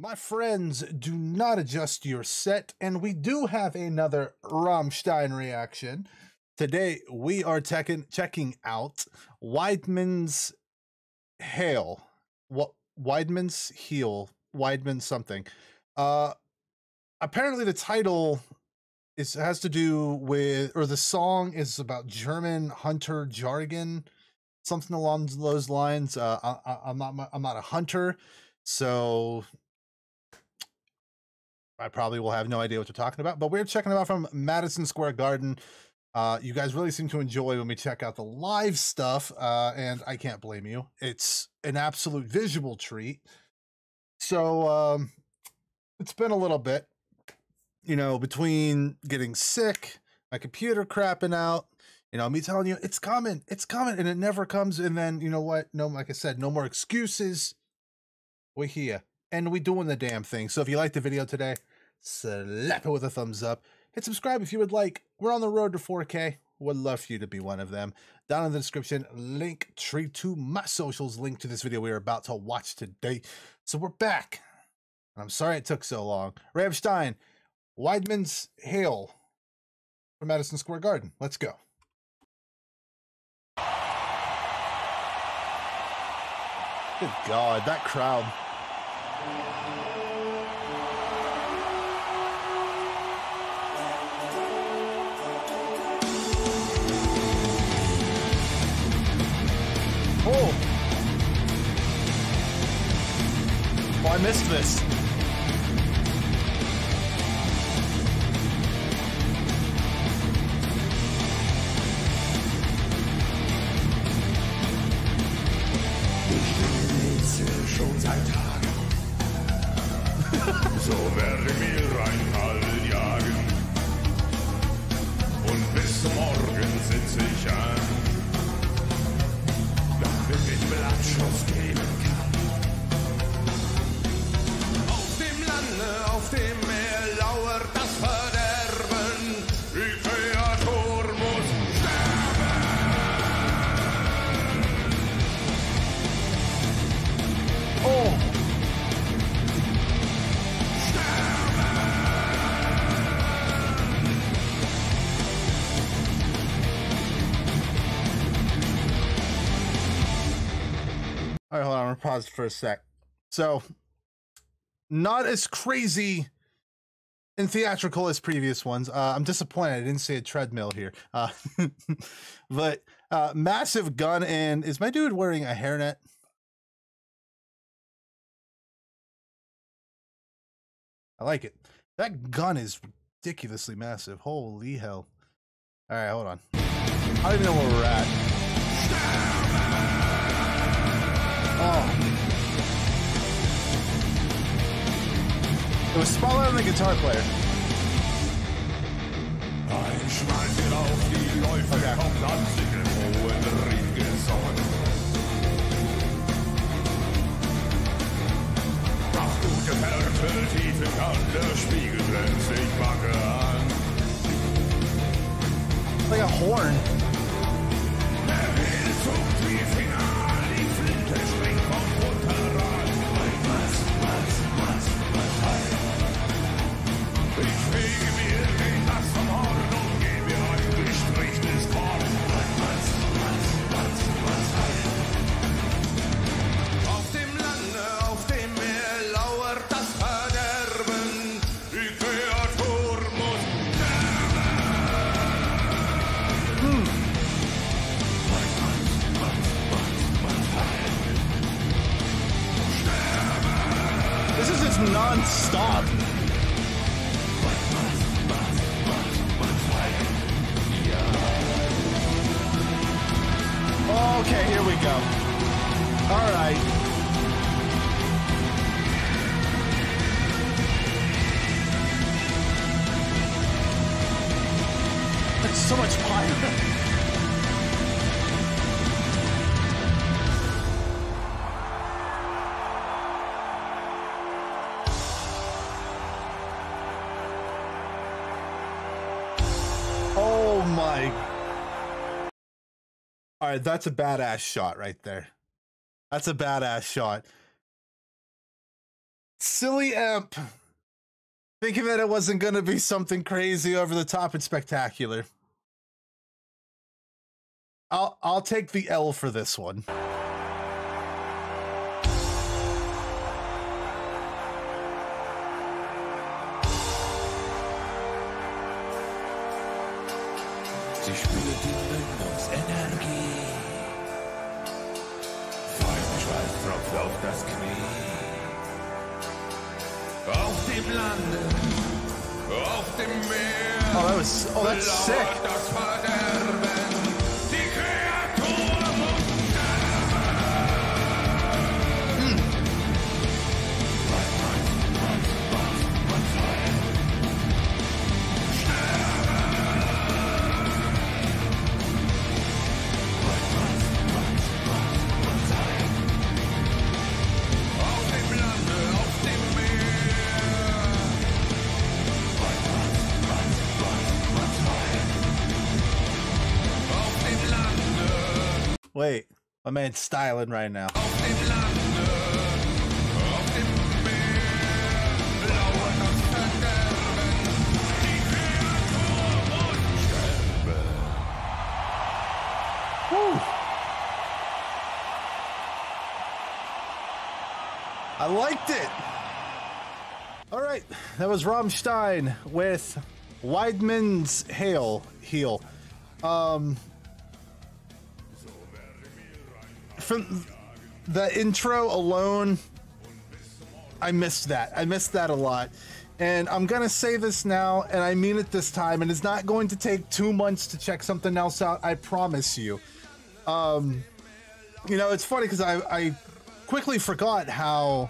My friends, do not adjust your set, and we do have another Rammstein reaction. Today, we are checking out Weidman's Hail. What Weidman's Heel. Weidman something. Uh apparently the title is has to do with or the song is about German hunter jargon, something along those lines. Uh I, I, I'm not I'm not a hunter, so I probably will have no idea what you're talking about, but we're checking them out from Madison Square Garden. Uh, you guys really seem to enjoy when we check out the live stuff, uh, and I can't blame you. It's an absolute visual treat. So um, it's been a little bit, you know, between getting sick, my computer crapping out, you know, me telling you it's coming, it's coming, and it never comes. And then you know what? No, like I said, no more excuses. We're here and we doing the damn thing. So if you liked the video today, slap it with a thumbs up. Hit subscribe if you would like. We're on the road to 4K. Would love for you to be one of them. Down in the description, Linktree to my socials, link to this video we are about to watch today. So we're back. I'm sorry it took so long. Rammstein, Weidman's Hail from Madison Square Garden. Let's go. Good God, that crowd. Missed this. All right, hold on. I'm gonna pause for a sec. So, not as crazy and theatrical as previous ones. Uh, I'm disappointed I didn't see a treadmill here. Uh, but uh, massive gun and is my dude wearing a hairnet? I like it. That gun is ridiculously massive. Holy hell. All right, hold on. I don't even know where we're at. Oh. It was smaller than the guitar player. Ein Schwein auf die Läufe Okay. Non-stop. Okay, here we go. All right. All right, that's a badass shot right there. That's a badass shot. Silly Emp. Thinking that it wasn't going to be something crazy over the top and spectacular. I'll I'll take the L for this one. Sie spürt die Mündungsenergie. Feiner Schweiß tropft auf das Knie. Auf dem Lande, auf dem Meer. Oh, that was oh that's sick. Wait, my man's styling right now. I liked it. All right, that was Rammstein with Weidman's Hail Heel. Um, from the intro alone, I missed that. I missed that a lot. And I'm going to say this now, and I mean it this time, and it's not going to take two months to check something else out. I promise you. Um, you know, it's funny because I, I quickly forgot how,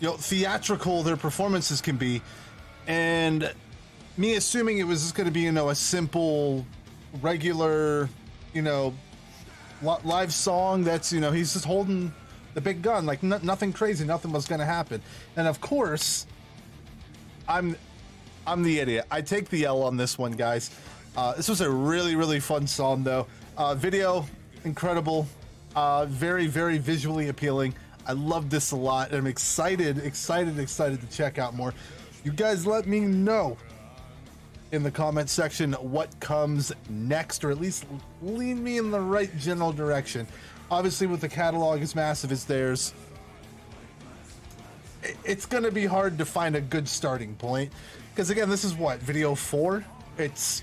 you know, theatrical their performances can be. And me assuming it was just going to be, you know, a simple, regular, you know, live song that's you know he's just holding the big gun like no- nothing crazy nothing was going to happen. And of course i'm i'm the idiot. I take the l on this one guys. Uh, this was a really really fun song though. Uh, video incredible. Uh, very very visually appealing. I love this a lot and i'm excited excited excited to check out more. You guys let me know in the comment section what comes next, or at least lead me in the right general direction. Obviously, with the catalog as massive as theirs, it's going to be hard to find a good starting point. Because again, this is what video four. It's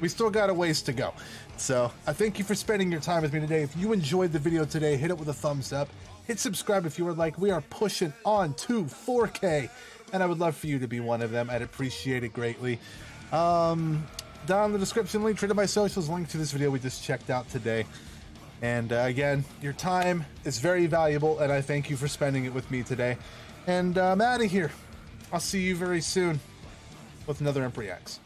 we still got a ways to go. So I thank you for spending your time with me today. If you enjoyed the video today, hit it with a thumbs up. Hit subscribe if you would like. We are pushing on to 4K, and I would love for you to be one of them. I'd appreciate it greatly. Um, down in the description link, to my socials, link to this video we just checked out today. And uh, again, your time is very valuable, and I thank you for spending it with me today. And uh, I'm out of here. I'll see you very soon with another Emp Reacts.